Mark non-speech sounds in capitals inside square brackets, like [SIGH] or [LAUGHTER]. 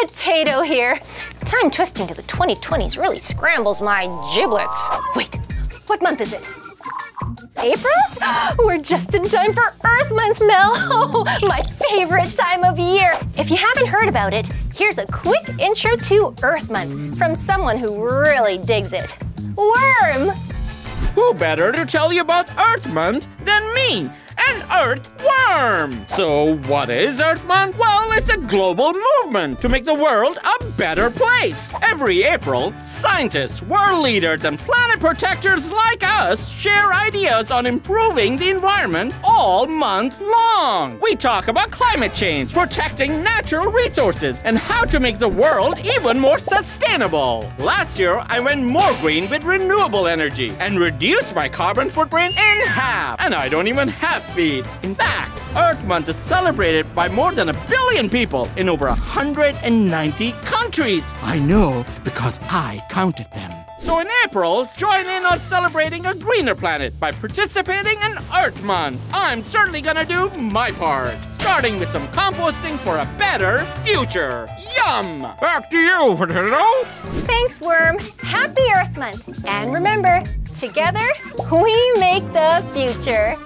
Potato here. Time twisting to the 2020s really scrambles my giblets. Wait, what month is it? April? [GASPS] We're just in time for Earth Month, Mel. Oh, [LAUGHS] my favorite time of year. If you haven't heard about it, here's a quick intro to Earth Month from someone who really digs it. Worm! Who better to tell you about Earth Month than me? an earthworm. So, what is Earth Month? Well, it's a global movement to make the world a better place. Every April, scientists, world leaders, and planet protectors like us share ideas on improving the environment all month long. We talk about climate change, protecting natural resources, and how to make the world even more sustainable. Last year, I went more green with renewable energy and reduced my carbon footprint in half. And I don't even have feet. In fact, Earth Month is celebrated by more than a billion people in over 190 countries. I know because I counted them. So in April, join in on celebrating a greener planet by participating in Earth Month. I'm certainly gonna do my part, starting with some composting for a better future. Yum! Back to you, Potato. Thanks, Worm. Happy Earth Month. And remember, together, we make the future.